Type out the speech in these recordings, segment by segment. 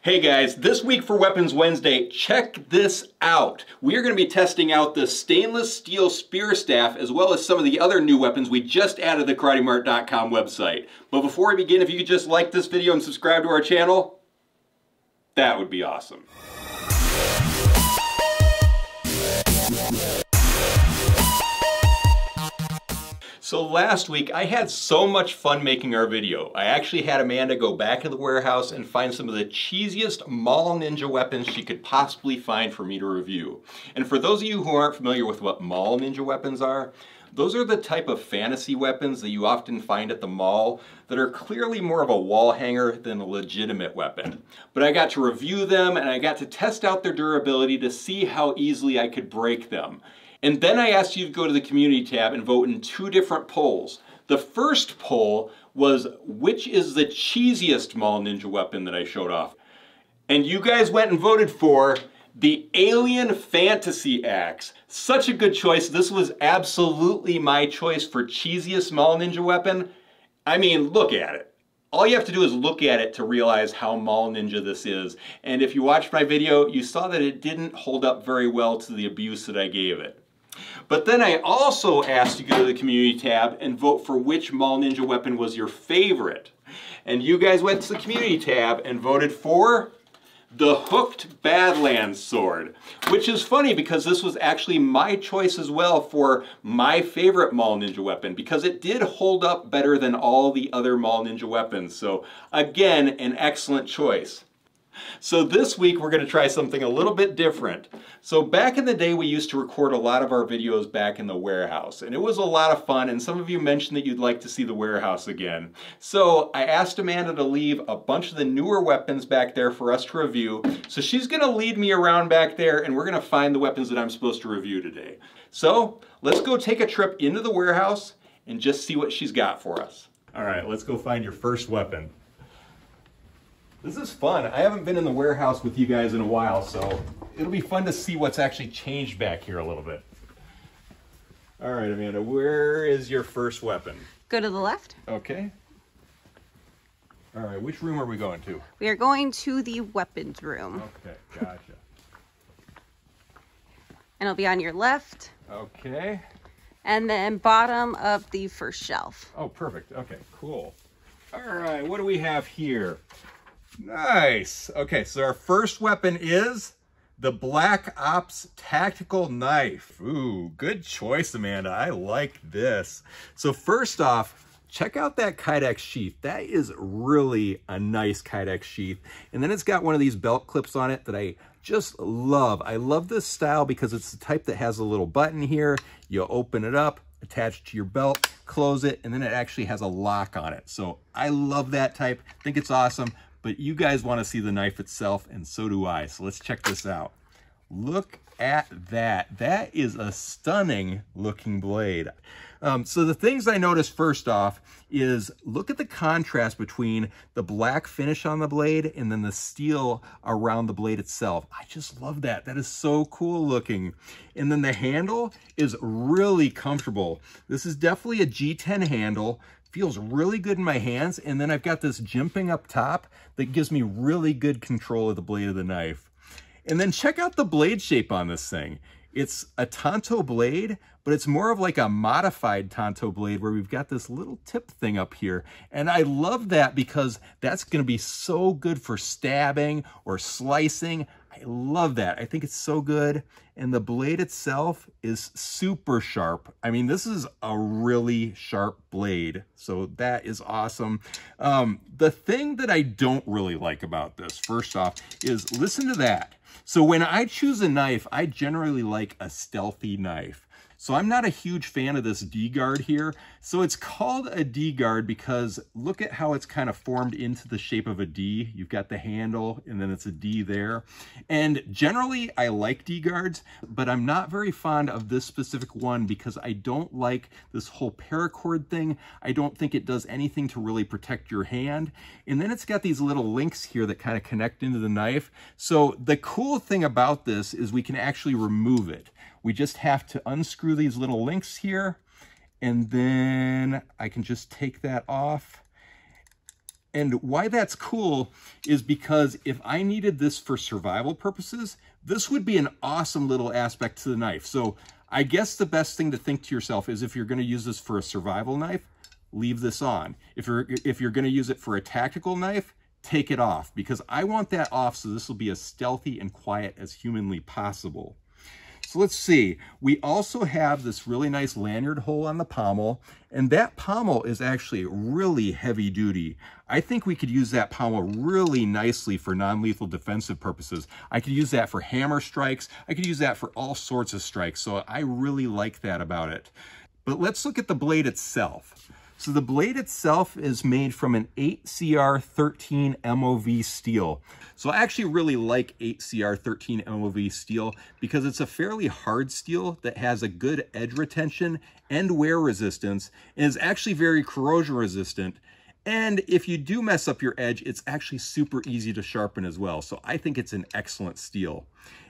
Hey guys, this week for Weapons Wednesday, check this out. We are going to be testing out the stainless steel spear staff as well as some of the other new weapons we just added to the KarateMart.com website. But before we begin, if you could just like this video and subscribe to our channel, that would be awesome. So last week I had so much fun making our video. I actually had Amanda go back to the warehouse and find some of the cheesiest Mall Ninja weapons she could possibly find for me to review. And for those of you who aren't familiar with what Mall Ninja weapons are, those are the type of fantasy weapons that you often find at the mall that are clearly more of a wall hanger than a legitimate weapon. But I got to review them and I got to test out their durability to see how easily I could break them. And then I asked you to go to the community tab and vote in two different polls. The first poll was which is the cheesiest Mall Ninja weapon that I showed off. And you guys went and voted for the Alien Fantasy Axe. Such a good choice. This was absolutely my choice for cheesiest Mall Ninja weapon. I mean, look at it. All you have to do is look at it to realize how Mall Ninja this is. And if you watched my video, you saw that it didn't hold up very well to the abuse that I gave it. But then I also asked you to go to the community tab and vote for which Mall Ninja weapon was your favorite. And you guys went to the community tab and voted for the Hooked Badlands Sword, which is funny because this was actually my choice as well for my favorite Mall Ninja weapon because it did hold up better than all the other Mall Ninja weapons. So again, an excellent choice. So this week we're going to try something a little bit different. So back in the day we used to record a lot of our videos back in the warehouse and it was a lot of fun and some of you mentioned that you'd like to see the warehouse again. So I asked Amanda to leave a bunch of the newer weapons back there for us to review. So she's going to lead me around back there and we're going to find the weapons that I'm supposed to review today. So let's go take a trip into the warehouse and just see what she's got for us. All right, let's go find your first weapon. This is fun. I haven't been in the warehouse with you guys in a while, so it'll be fun to see what's actually changed back here a little bit. All right, Amanda, where is your first weapon? Go to the left. Okay. All right, which room are we going to? We are going to the weapons room. Okay, gotcha. And it'll be on your left. Okay. And then bottom of the first shelf. Oh, perfect. Okay, cool. All right, what do we have here? Nice. Okay, so our first weapon is the Black Ops Tactical Knife. Ooh, good choice, Amanda. I like this. So first off, check out that Kydex sheath. That is really a nice Kydex sheath. And then it's got one of these belt clips on it that I just love. I love this style because it's the type that has a little button here. You open it up, attach to your belt, close it, and then it actually has a lock on it. So I love that type. I think it's awesome but you guys want to see the knife itself, and so do I. So let's check this out. Look at that. That is a stunning looking blade. Um, so the things I noticed first off is look at the contrast between the black finish on the blade and then the steel around the blade itself. I just love that. That is so cool looking. And then the handle is really comfortable. This is definitely a G10 handle feels really good in my hands. And then I've got this jimping up top that gives me really good control of the blade of the knife. And then check out the blade shape on this thing. It's a Tanto blade, but it's more of like a modified Tanto blade where we've got this little tip thing up here. And I love that because that's gonna be so good for stabbing or slicing. I love that. I think it's so good. And the blade itself is super sharp. I mean, this is a really sharp blade. So that is awesome. Um, the thing that I don't really like about this, first off, is listen to that. So when I choose a knife, I generally like a stealthy knife. So I'm not a huge fan of this D-guard here. So it's called a D-guard because look at how it's kind of formed into the shape of a D. You've got the handle and then it's a D there. And generally I like D-guards, but I'm not very fond of this specific one because I don't like this whole paracord thing. I don't think it does anything to really protect your hand. And then it's got these little links here that kind of connect into the knife. So the cool thing about this is we can actually remove it. We just have to unscrew these little links here and then I can just take that off And why that's cool is because if I needed this for survival purposes, this would be an awesome little aspect to the knife. So I guess the best thing to think to yourself is if you're going to use this for a survival knife, leave this on. If you're, if you're going to use it for a tactical knife, take it off because I want that off so this will be as stealthy and quiet as humanly possible. So let's see, we also have this really nice lanyard hole on the pommel, and that pommel is actually really heavy duty. I think we could use that pommel really nicely for non-lethal defensive purposes. I could use that for hammer strikes. I could use that for all sorts of strikes, so I really like that about it. But let's look at the blade itself. So the blade itself is made from an 8CR13 MOV steel. So I actually really like 8CR13 MOV steel because it's a fairly hard steel that has a good edge retention and wear resistance and is actually very corrosion resistant and if you do mess up your edge, it's actually super easy to sharpen as well. So I think it's an excellent steel.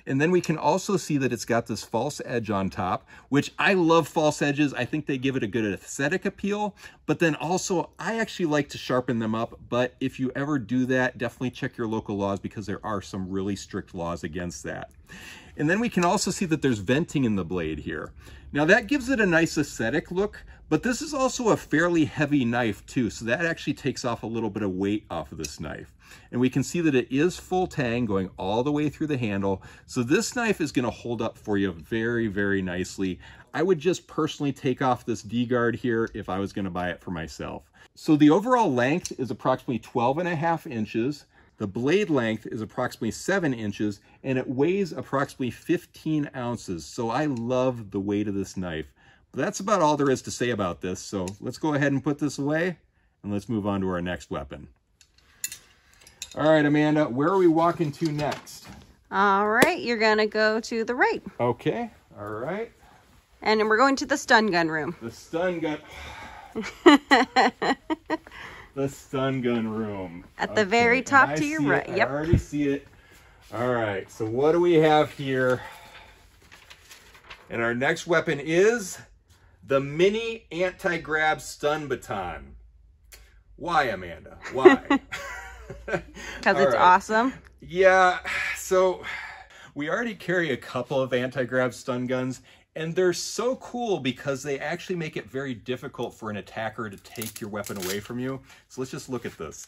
And then we can also see that it's got this false edge on top, which I love false edges. I think they give it a good aesthetic appeal, but then also I actually like to sharpen them up. But if you ever do that, definitely check your local laws because there are some really strict laws against that. And then we can also see that there's venting in the blade here. Now that gives it a nice aesthetic look, but this is also a fairly heavy knife too, so that actually takes off a little bit of weight off of this knife. And we can see that it is full tang going all the way through the handle. So this knife is gonna hold up for you very, very nicely. I would just personally take off this D-guard here if I was gonna buy it for myself. So the overall length is approximately 12 and a half inches. The blade length is approximately seven inches and it weighs approximately 15 ounces. So I love the weight of this knife. But that's about all there is to say about this. So let's go ahead and put this away and let's move on to our next weapon. All right, Amanda, where are we walking to next? All right, you're going to go to the right. Okay, all right. And we're going to the stun gun room. The stun gun. the stun gun room. At the okay. very top to your right. It. Yep. I already see it. All right. So what do we have here? And our next weapon is the mini anti-grab stun baton. Why, Amanda? Why? Because it's right. awesome. Yeah. So we already carry a couple of anti-grab stun guns and they're so cool because they actually make it very difficult for an attacker to take your weapon away from you. So let's just look at this.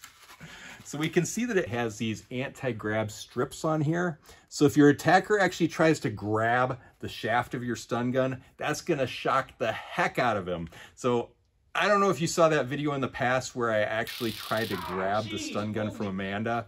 So we can see that it has these anti-grab strips on here. So if your attacker actually tries to grab the shaft of your stun gun, that's gonna shock the heck out of him. So I don't know if you saw that video in the past where I actually tried to ah, grab the stun gun from Amanda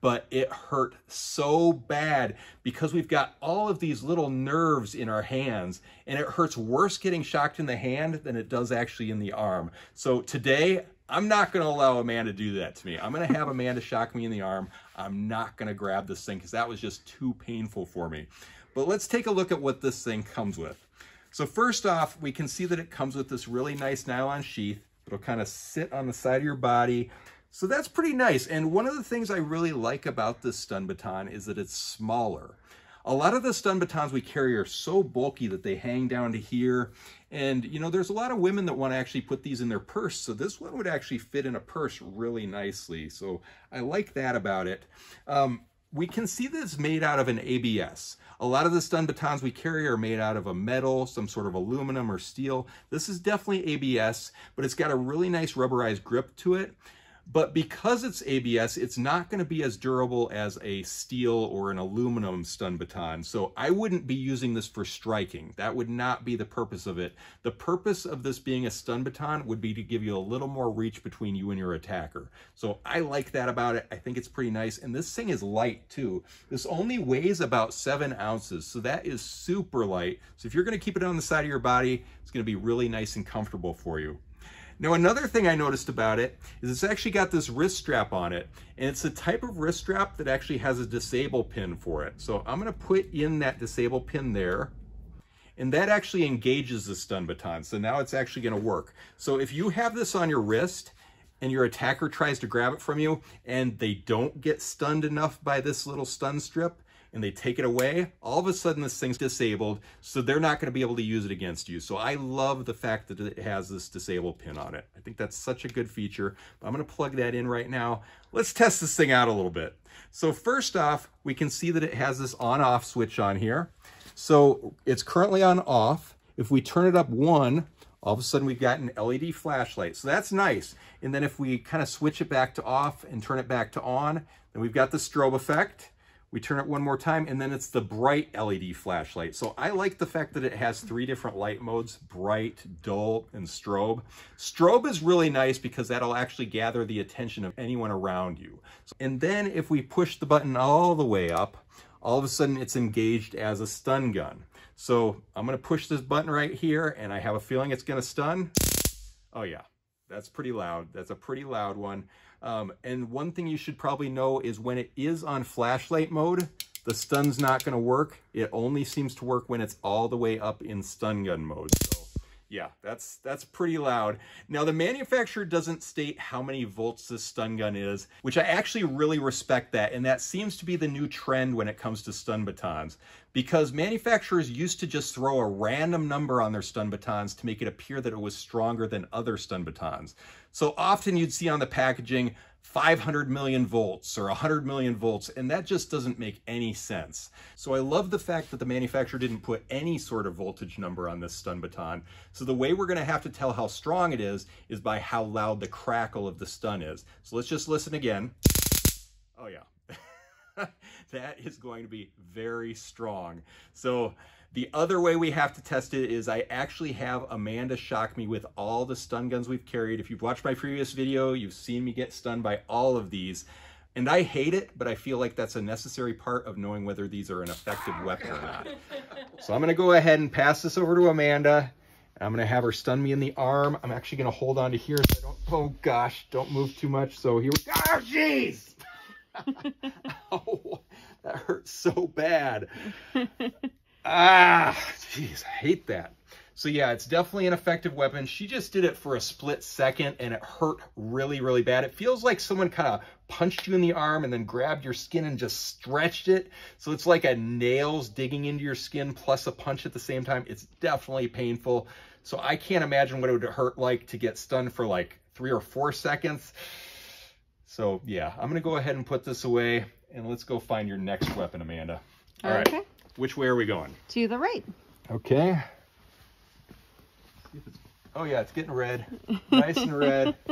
but it hurt so bad because we've got all of these little nerves in our hands and it hurts worse getting shocked in the hand than it does actually in the arm. So today, I'm not going to allow Amanda to do that to me. I'm going to have Amanda shock me in the arm. I'm not going to grab this thing because that was just too painful for me. But let's take a look at what this thing comes with. So first off, we can see that it comes with this really nice nylon sheath. It'll kind of sit on the side of your body. So that's pretty nice. And one of the things I really like about this stun baton is that it's smaller. A lot of the stun batons we carry are so bulky that they hang down to here. And, you know, there's a lot of women that want to actually put these in their purse. So this one would actually fit in a purse really nicely. So I like that about it. Um, we can see that it's made out of an ABS. A lot of the stun batons we carry are made out of a metal, some sort of aluminum or steel. This is definitely ABS, but it's got a really nice rubberized grip to it. But because it's ABS, it's not going to be as durable as a steel or an aluminum stun baton. So I wouldn't be using this for striking. That would not be the purpose of it. The purpose of this being a stun baton would be to give you a little more reach between you and your attacker. So I like that about it. I think it's pretty nice. And this thing is light too. This only weighs about seven ounces. So that is super light. So if you're going to keep it on the side of your body, it's going to be really nice and comfortable for you. Now, another thing I noticed about it is it's actually got this wrist strap on it, and it's a type of wrist strap that actually has a disable pin for it. So I'm gonna put in that disable pin there, and that actually engages the stun baton. So now it's actually gonna work. So if you have this on your wrist, and your attacker tries to grab it from you, and they don't get stunned enough by this little stun strip, and they take it away, all of a sudden this thing's disabled, so they're not going to be able to use it against you. So I love the fact that it has this disable pin on it. I think that's such a good feature. I'm going to plug that in right now. Let's test this thing out a little bit. So first off, we can see that it has this on-off switch on here. So it's currently on off. If we turn it up one, all of a sudden we've got an LED flashlight. So that's nice. And then if we kind of switch it back to off and turn it back to on, then we've got the strobe effect. We turn it one more time and then it's the bright LED flashlight. So I like the fact that it has three different light modes, bright, dull, and strobe. Strobe is really nice because that'll actually gather the attention of anyone around you. And then if we push the button all the way up, all of a sudden it's engaged as a stun gun. So I'm gonna push this button right here and I have a feeling it's gonna stun. Oh yeah, that's pretty loud. That's a pretty loud one. Um, and one thing you should probably know is when it is on flashlight mode, the stun's not gonna work. It only seems to work when it's all the way up in stun gun mode. So yeah, that's that's pretty loud. Now the manufacturer doesn't state how many volts this stun gun is, which I actually really respect that, and that seems to be the new trend when it comes to stun batons, because manufacturers used to just throw a random number on their stun batons to make it appear that it was stronger than other stun batons. So often you'd see on the packaging 500 million volts or 100 million volts, and that just doesn't make any sense. So I love the fact that the manufacturer didn't put any sort of voltage number on this stun baton. So the way we're gonna have to tell how strong it is, is by how loud the crackle of the stun is. So let's just listen again. Oh yeah, that is going to be very strong. So the other way we have to test it is I actually have Amanda shock me with all the stun guns we've carried. If you've watched my previous video, you've seen me get stunned by all of these. And I hate it, but I feel like that's a necessary part of knowing whether these are an effective weapon or not. So I'm gonna go ahead and pass this over to Amanda. I'm gonna have her stun me in the arm. I'm actually gonna hold on to here so I don't, oh gosh, don't move too much. So here we go, oh jeez! oh, that hurts so bad. Ah, jeez, I hate that. So yeah, it's definitely an effective weapon. She just did it for a split second and it hurt really, really bad. It feels like someone kind of punched you in the arm and then grabbed your skin and just stretched it. So it's like a nails digging into your skin plus a punch at the same time. It's definitely painful. So I can't imagine what it would hurt like to get stunned for like three or four seconds. So yeah, I'm gonna go ahead and put this away and let's go find your next weapon, Amanda. All okay. right. Which way are we going? To the right. Okay. Oh yeah, it's getting red. Nice and red.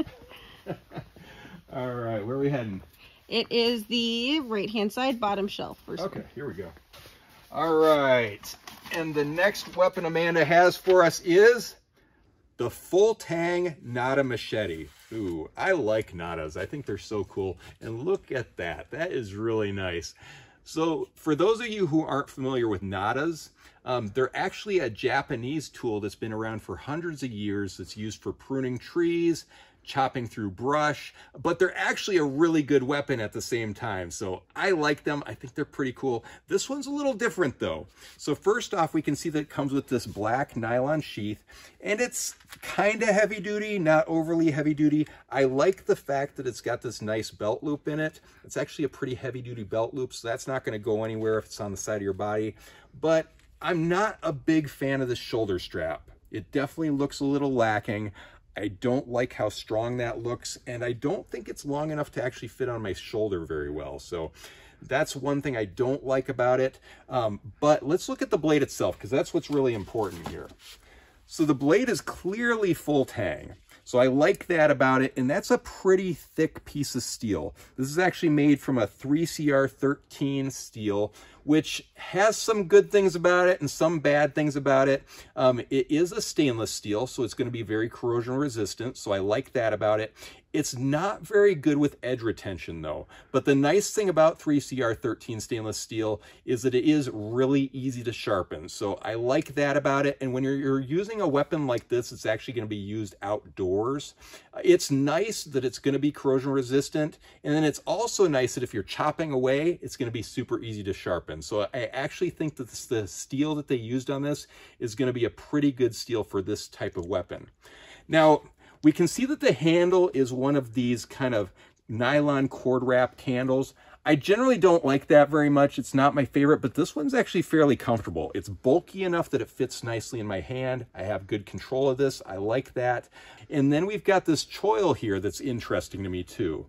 All right, where are we heading? It is the right-hand side bottom shelf. First okay, one. here we go. All right, and the next weapon Amanda has for us is the Full Tang Nata Machete. Ooh, I like Natas. I think they're so cool. And look at that. That is really nice. So for those of you who aren't familiar with natas, um, they're actually a Japanese tool that's been around for hundreds of years that's used for pruning trees, chopping through brush, but they're actually a really good weapon at the same time. So I like them. I think they're pretty cool. This one's a little different though. So first off, we can see that it comes with this black nylon sheath and it's kind of heavy duty, not overly heavy duty. I like the fact that it's got this nice belt loop in it. It's actually a pretty heavy duty belt loop, so that's not gonna go anywhere if it's on the side of your body. But I'm not a big fan of the shoulder strap. It definitely looks a little lacking. I don't like how strong that looks, and I don't think it's long enough to actually fit on my shoulder very well. So that's one thing I don't like about it. Um, but let's look at the blade itself, because that's what's really important here. So the blade is clearly full tang. So I like that about it, and that's a pretty thick piece of steel. This is actually made from a 3CR13 steel, which has some good things about it and some bad things about it. Um, it is a stainless steel, so it's going to be very corrosion resistant, so I like that about it. It's not very good with edge retention though. But the nice thing about 3CR13 stainless steel is that it is really easy to sharpen. So I like that about it. And when you're, you're using a weapon like this, it's actually going to be used outdoors. It's nice that it's going to be corrosion resistant. And then it's also nice that if you're chopping away, it's going to be super easy to sharpen. So I actually think that this, the steel that they used on this is going to be a pretty good steel for this type of weapon. Now, we can see that the handle is one of these kind of nylon cord wrapped handles. I generally don't like that very much. It's not my favorite, but this one's actually fairly comfortable. It's bulky enough that it fits nicely in my hand. I have good control of this. I like that. And then we've got this choil here that's interesting to me too.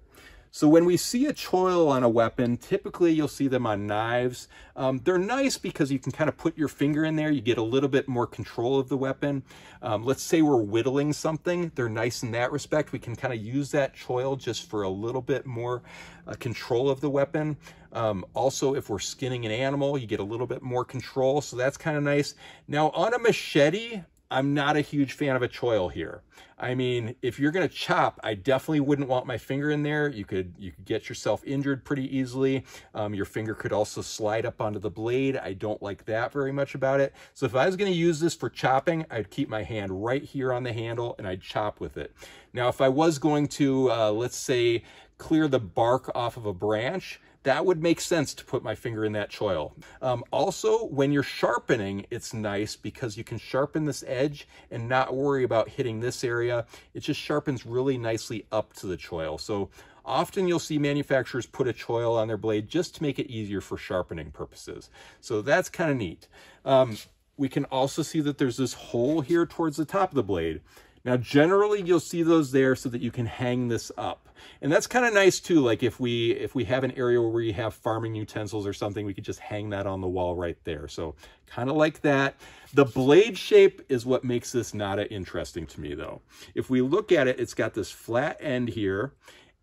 So when we see a choil on a weapon, typically you'll see them on knives. Um, they're nice because you can kind of put your finger in there. You get a little bit more control of the weapon. Um, let's say we're whittling something. They're nice in that respect. We can kind of use that choil just for a little bit more uh, control of the weapon. Um, also, if we're skinning an animal, you get a little bit more control. So that's kind of nice. Now on a machete, I'm not a huge fan of a choil here. I mean, if you're going to chop, I definitely wouldn't want my finger in there. You could you could get yourself injured pretty easily. Um, your finger could also slide up onto the blade. I don't like that very much about it. So if I was going to use this for chopping, I'd keep my hand right here on the handle and I'd chop with it. Now, if I was going to, uh, let's say, clear the bark off of a branch, that would make sense to put my finger in that choil. Um, also, when you're sharpening, it's nice because you can sharpen this edge and not worry about hitting this area. It just sharpens really nicely up to the choil. So often you'll see manufacturers put a choil on their blade just to make it easier for sharpening purposes. So that's kind of neat. Um, we can also see that there's this hole here towards the top of the blade. Now, generally, you'll see those there so that you can hang this up. And that's kind of nice too. Like if we if we have an area where we have farming utensils or something, we could just hang that on the wall right there. So kind of like that. The blade shape is what makes this Nata interesting to me though. If we look at it, it's got this flat end here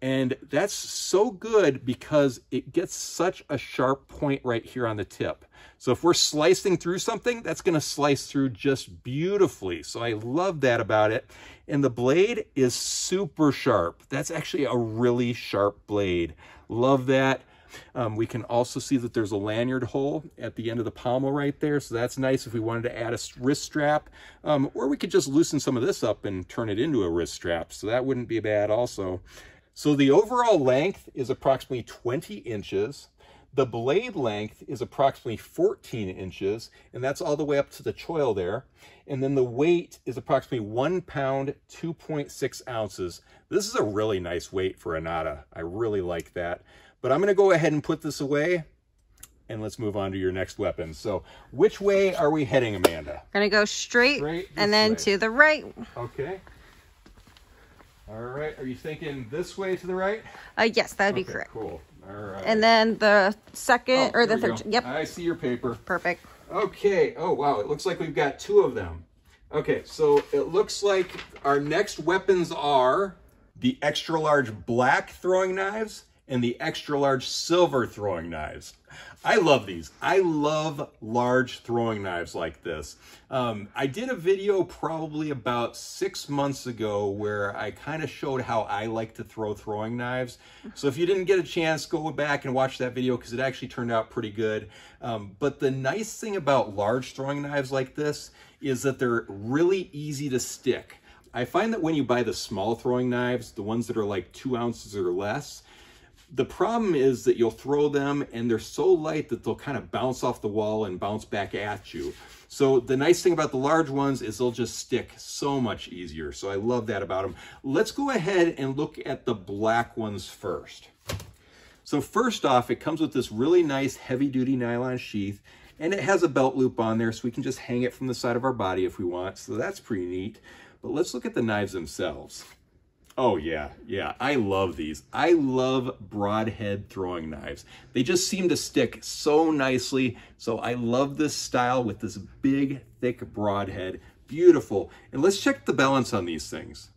and that's so good because it gets such a sharp point right here on the tip. So if we're slicing through something, that's going to slice through just beautifully. So I love that about it. And the blade is super sharp. That's actually a really sharp blade. Love that. Um, we can also see that there's a lanyard hole at the end of the pommel right there. So that's nice if we wanted to add a wrist strap. Um, or we could just loosen some of this up and turn it into a wrist strap. So that wouldn't be bad also. So the overall length is approximately 20 inches. The blade length is approximately 14 inches, and that's all the way up to the choil there. And then the weight is approximately one pound, 2.6 ounces. This is a really nice weight for a Nata. I really like that. But I'm gonna go ahead and put this away and let's move on to your next weapon. So which way are we heading, Amanda? We're gonna go straight, straight and then way. to the right. Okay. All right. Are you thinking this way to the right? Uh, yes, that'd be correct. Cool. All right. And then the second oh, or the third. Yep. I see your paper. Perfect. Okay. Oh, wow. It looks like we've got two of them. Okay. So it looks like our next weapons are the extra large black throwing knives and the extra large silver throwing knives. I love these. I love large throwing knives like this. Um, I did a video probably about six months ago where I kind of showed how I like to throw throwing knives. So if you didn't get a chance, go back and watch that video because it actually turned out pretty good. Um, but the nice thing about large throwing knives like this is that they're really easy to stick. I find that when you buy the small throwing knives, the ones that are like two ounces or less, the problem is that you'll throw them and they're so light that they'll kind of bounce off the wall and bounce back at you. So the nice thing about the large ones is they'll just stick so much easier. So I love that about them. Let's go ahead and look at the black ones first. So first off, it comes with this really nice heavy duty nylon sheath and it has a belt loop on there so we can just hang it from the side of our body if we want. So that's pretty neat. But let's look at the knives themselves. Oh yeah, yeah, I love these. I love broadhead throwing knives. They just seem to stick so nicely. So I love this style with this big, thick broadhead. Beautiful. And let's check the balance on these things.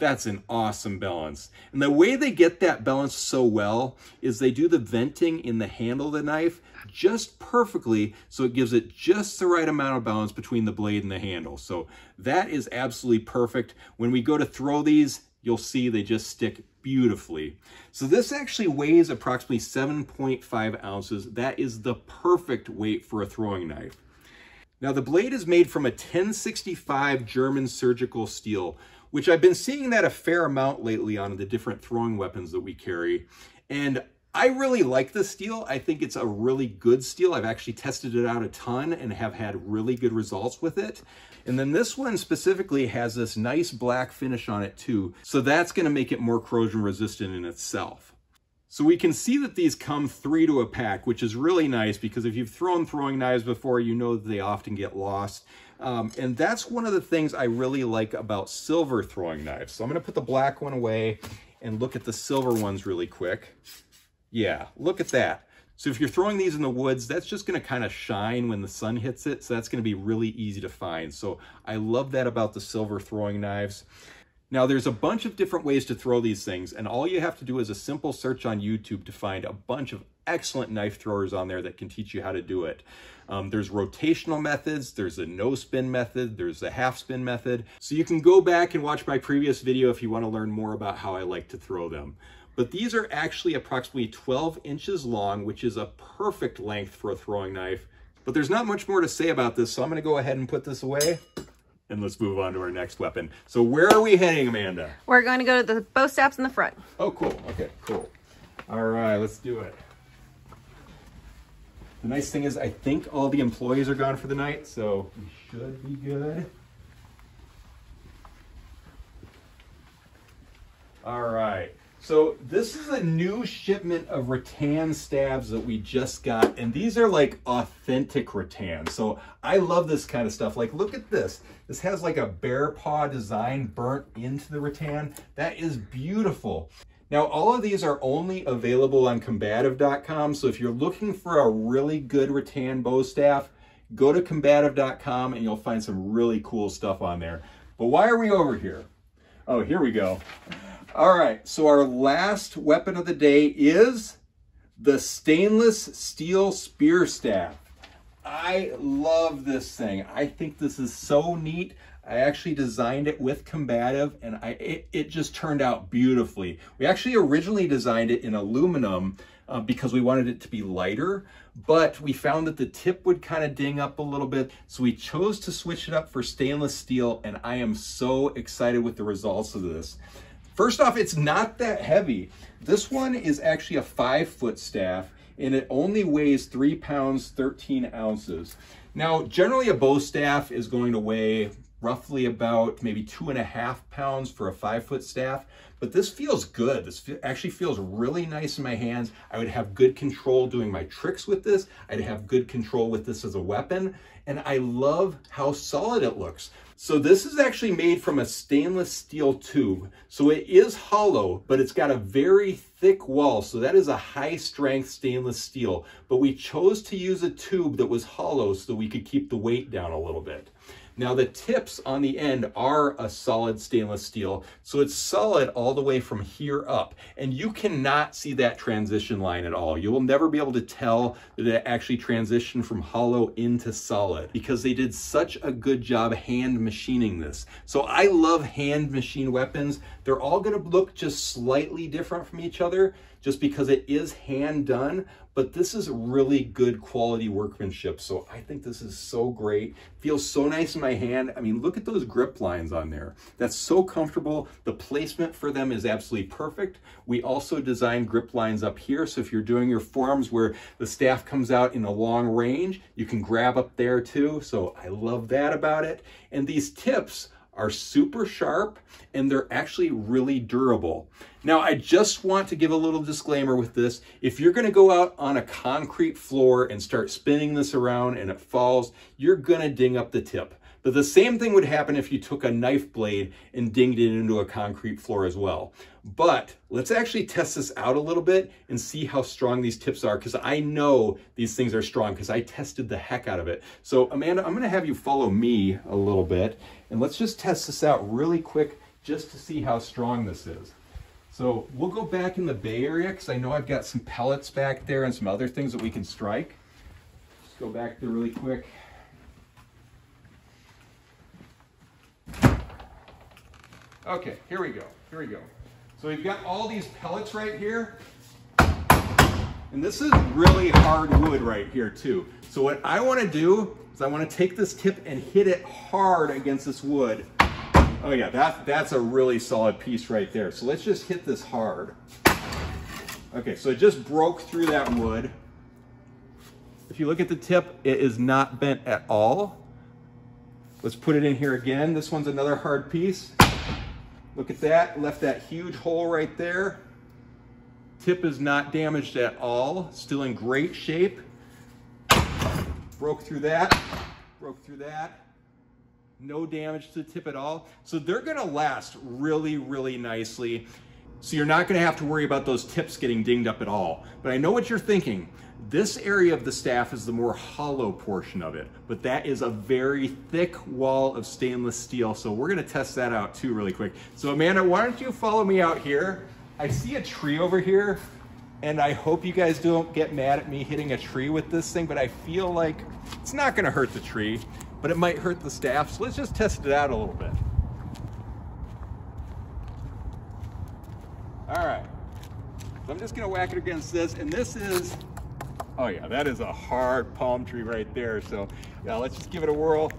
That's an awesome balance. And the way they get that balance so well is they do the venting in the handle of the knife just perfectly so it gives it just the right amount of balance between the blade and the handle. So that is absolutely perfect. When we go to throw these, you'll see they just stick beautifully. So this actually weighs approximately 7.5 ounces. That is the perfect weight for a throwing knife. Now the blade is made from a 1065 German surgical steel, which I've been seeing that a fair amount lately on the different throwing weapons that we carry. And I really like this steel. I think it's a really good steel. I've actually tested it out a ton and have had really good results with it. And then this one specifically has this nice black finish on it too. So that's gonna make it more corrosion resistant in itself. So we can see that these come three to a pack, which is really nice because if you've thrown throwing knives before, you know that they often get lost. Um, and that's one of the things I really like about silver throwing knives. So I'm gonna put the black one away and look at the silver ones really quick. Yeah, look at that. So if you're throwing these in the woods, that's just gonna kind of shine when the sun hits it. So that's gonna be really easy to find. So I love that about the silver throwing knives. Now there's a bunch of different ways to throw these things and all you have to do is a simple search on YouTube to find a bunch of excellent knife throwers on there that can teach you how to do it. Um, there's rotational methods, there's a no spin method, there's a half spin method. So you can go back and watch my previous video if you want to learn more about how I like to throw them. But these are actually approximately 12 inches long, which is a perfect length for a throwing knife. But there's not much more to say about this, so I'm gonna go ahead and put this away and let's move on to our next weapon. So where are we heading, Amanda? We're going to go to the bo staffs in the front. Oh, cool. Okay, cool. All right, let's do it. The nice thing is I think all the employees are gone for the night, so we should be good. All right. So this is a new shipment of rattan stabs that we just got, and these are like authentic rattan. So I love this kind of stuff. Like, look at this. This has like a bear paw design burnt into the rattan. That is beautiful. Now, all of these are only available on combative.com. So if you're looking for a really good rattan bo staff, go to combative.com and you'll find some really cool stuff on there. But why are we over here? Oh, here we go. All right, so our last weapon of the day is the stainless steel spear staff. I love this thing. I think this is so neat. I actually designed it with combative and I it, it just turned out beautifully. We actually originally designed it in aluminum uh, because we wanted it to be lighter, but we found that the tip would kind of ding up a little bit. So we chose to switch it up for stainless steel and I am so excited with the results of this. First off, it's not that heavy. This one is actually a five foot staff and it only weighs three pounds, 13 ounces. Now, generally a bo staff is going to weigh roughly about maybe two and a half pounds for a five foot staff, but this feels good. This actually feels really nice in my hands. I would have good control doing my tricks with this. I'd have good control with this as a weapon, and I love how solid it looks. So this is actually made from a stainless steel tube. So it is hollow, but it's got a very thick wall. So that is a high strength stainless steel. But we chose to use a tube that was hollow so that we could keep the weight down a little bit. Now the tips on the end are a solid stainless steel, so it's solid all the way from here up. And you cannot see that transition line at all. You will never be able to tell that it actually transitioned from hollow into solid because they did such a good job hand machining this. So I love hand machine weapons. They're all gonna look just slightly different from each other just because it is hand done, but this is really good quality workmanship. So I think this is so great. Feels so nice in my hand. I mean, look at those grip lines on there. That's so comfortable. The placement for them is absolutely perfect. We also designed grip lines up here. So if you're doing your forms where the staff comes out in a long range, you can grab up there too. So I love that about it. And these tips are super sharp and they're actually really durable. Now, I just want to give a little disclaimer with this. If you're gonna go out on a concrete floor and start spinning this around and it falls, you're gonna ding up the tip. But the same thing would happen if you took a knife blade and dinged it into a concrete floor as well. But let's actually test this out a little bit and see how strong these tips are because I know these things are strong because I tested the heck out of it. So Amanda, I'm gonna have you follow me a little bit and let's just test this out really quick just to see how strong this is. So we'll go back in the Bay Area because I know I've got some pellets back there and some other things that we can strike. Just go back there really quick. Okay, here we go, here we go. So we've got all these pellets right here. And this is really hard wood right here too. So what I wanna do is I wanna take this tip and hit it hard against this wood. Oh yeah, that, that's a really solid piece right there. So let's just hit this hard. Okay, so it just broke through that wood. If you look at the tip, it is not bent at all. Let's put it in here again. This one's another hard piece. Look at that, left that huge hole right there. Tip is not damaged at all, still in great shape. Broke through that, broke through that. No damage to the tip at all. So they're gonna last really, really nicely. So you're not gonna have to worry about those tips getting dinged up at all. But I know what you're thinking. This area of the staff is the more hollow portion of it, but that is a very thick wall of stainless steel. So we're gonna test that out too really quick. So Amanda, why don't you follow me out here? I see a tree over here and I hope you guys don't get mad at me hitting a tree with this thing, but I feel like it's not gonna hurt the tree, but it might hurt the staff. So let's just test it out a little bit. All right, so I'm just gonna whack it against this, and this is Oh yeah, that is a hard palm tree right there. So yeah, let's just give it a whirl.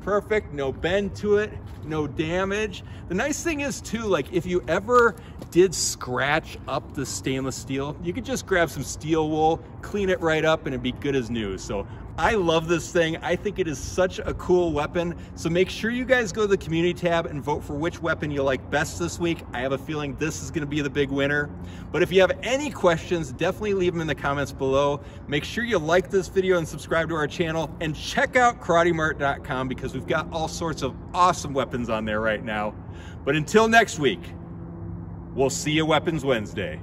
Perfect, no bend to it, no damage. The nice thing is too, like if you ever did scratch up the stainless steel, you could just grab some steel wool, clean it right up and it'd be good as new. So I love this thing. I think it is such a cool weapon. So make sure you guys go to the community tab and vote for which weapon you like best this week. I have a feeling this is gonna be the big winner. But if you have any questions, definitely leave them in the comments below. Make sure you like this video and subscribe to our channel and check out karatemart.com because we've got all sorts of awesome weapons on there right now. But until next week, we'll see you Weapons Wednesday.